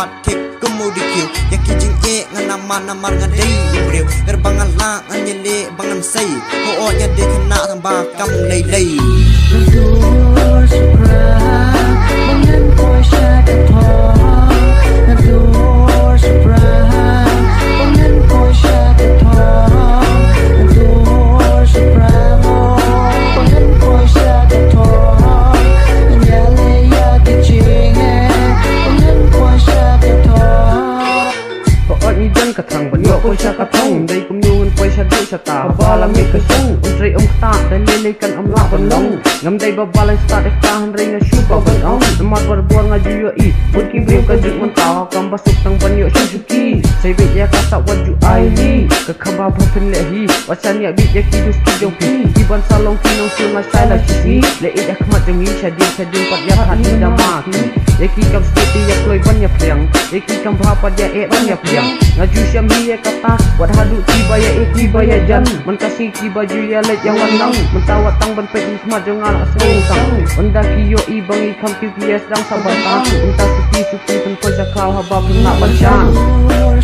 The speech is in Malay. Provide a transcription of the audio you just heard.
matik kemudi kiu yang kijing e ngana mana mar ngadei imriu ngar bangan la anyele bangan sei ho o nya de khana thang ba kam nei lei done. sa thang ban yo poy sa ka thong dai kum nu ngun poy sa dai sa ta ba la mi ka su un trai um ta da ni ni kan am la ban long ngam dai ba ba la sta de ta han rei na shu pa ban ong de ma par bor nga ju yo i pun ki bri ka ju un ta kam ba su thang ban yo shu shu ki sai bi ya ka sa wa ju ai ni ka kha ba ba pen le hi wa cha ni bi ya ki du su yo ki ki ban sa long ki no su ma sa la chi si le i ya khma de mi cha di cha di pa ya ha ni da ma ki ye ki kam sti ya kloi ban ya phyang ye ki kam ba pa ya e ban ya phyang nga ju siya miye kata Wad hadu tiba ya eh tiba ya jan Man kasi tiba ju ya let ya wanang Man tawa tang ban pek nis madu ngara sang sang Wanda ki yo ibang ikam ki bias ya dang sabata Unta suki suki tanpa jakal haba pun nak bacang Oh